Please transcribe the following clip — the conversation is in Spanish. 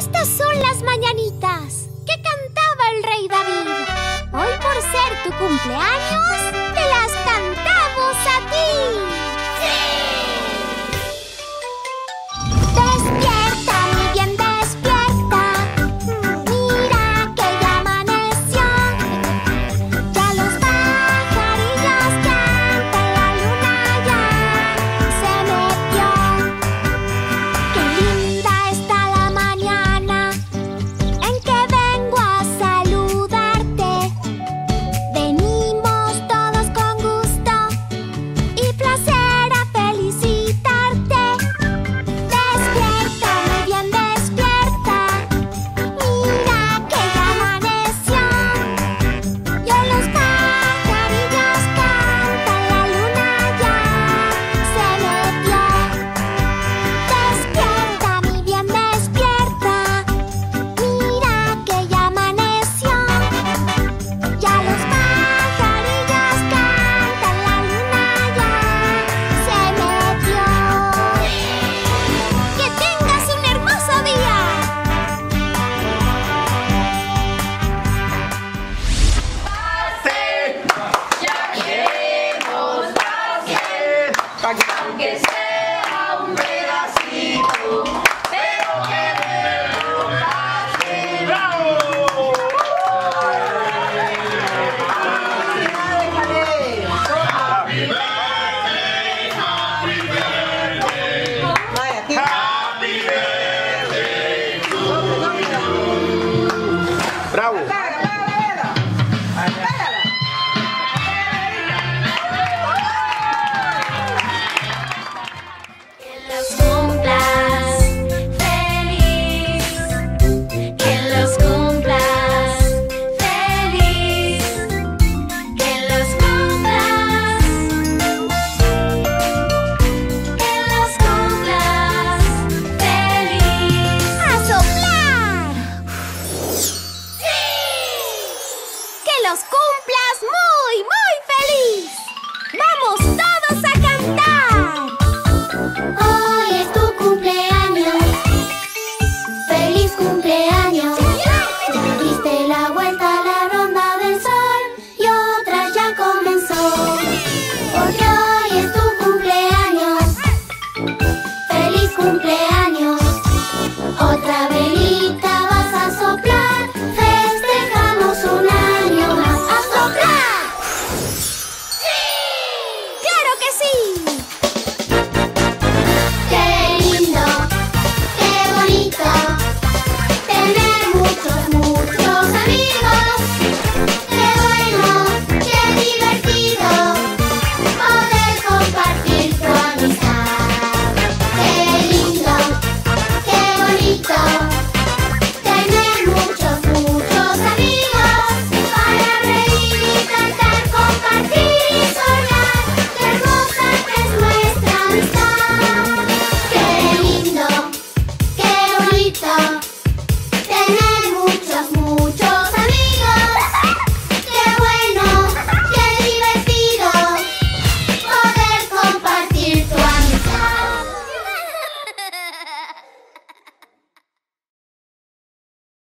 Estas son las mañanitas que cantaba el rey David. Hoy por ser tu cumpleaños, Pague. Aunque sea hombre. cumplas muy, muy